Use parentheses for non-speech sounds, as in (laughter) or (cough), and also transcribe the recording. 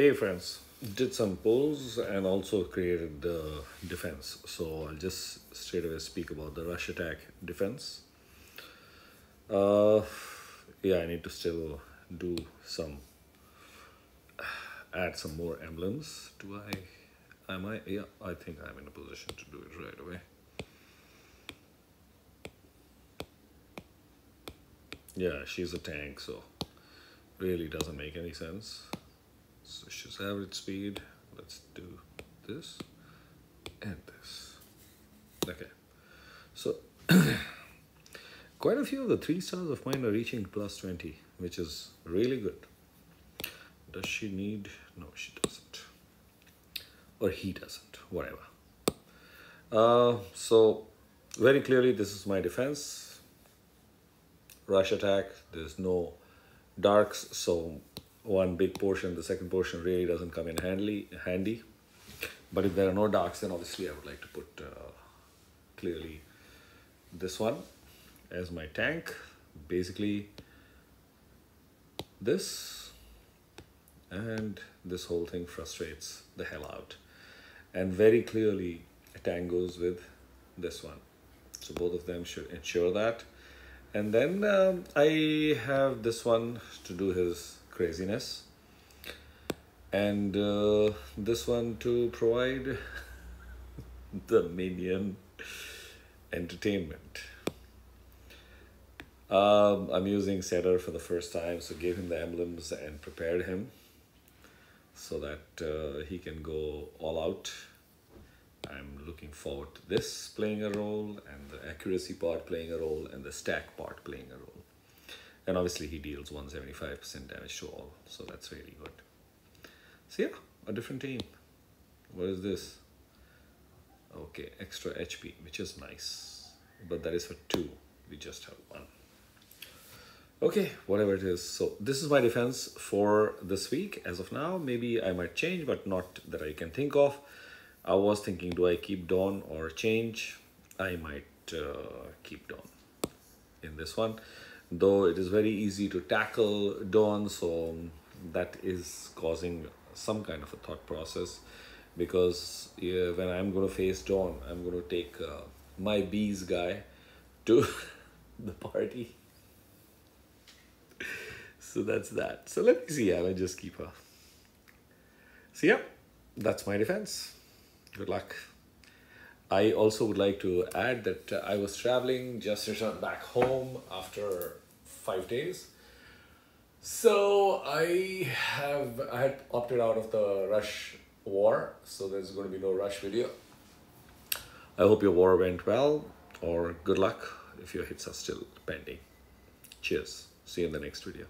Hey friends, did some polls and also created the defense. So I'll just straight away speak about the rush attack defense. Uh, yeah, I need to still do some, add some more emblems. Do I, am I, yeah, I think I'm in a position to do it right away. Yeah, she's a tank, so really doesn't make any sense. So she's average speed. Let's do this and this. Okay. So (clears throat) quite a few of the three stars of mine are reaching plus 20, which is really good. Does she need? No, she doesn't. Or he doesn't, whatever. Uh, so very clearly this is my defense. Rush attack, there's no darks, so one big portion, the second portion really doesn't come in handy. handy. But if there are no darks, then obviously I would like to put uh, clearly this one as my tank. Basically this and this whole thing frustrates the hell out. And very clearly tank goes with this one. So both of them should ensure that. And then um, I have this one to do his craziness. And uh, this one to provide (laughs) the minion entertainment. Um, I'm using Setter for the first time so gave him the emblems and prepared him so that uh, he can go all out. I'm looking forward to this playing a role and the accuracy part playing a role and the stack part playing a role and obviously he deals 175% damage to all so that's really good. So yeah a different team. What is this? Okay extra HP which is nice. But that is for two. We just have one. Okay whatever it is. So this is my defense for this week. As of now maybe I might change but not that I can think of. I was thinking do I keep Dawn or change? I might uh, keep Dawn in this one though it is very easy to tackle Dawn, so that is causing some kind of a thought process because yeah, when I'm going to face Dawn, I'm going to take uh, my bees guy to (laughs) the party. so that's that. So let me see. I'll just keep her. So yeah, that's my defense. Good luck. I also would like to add that uh, I was traveling, just returned back home after five days. So I have I had opted out of the Rush war, so there's going to be no Rush video. I hope your war went well, or good luck if your hits are still pending. Cheers. See you in the next video.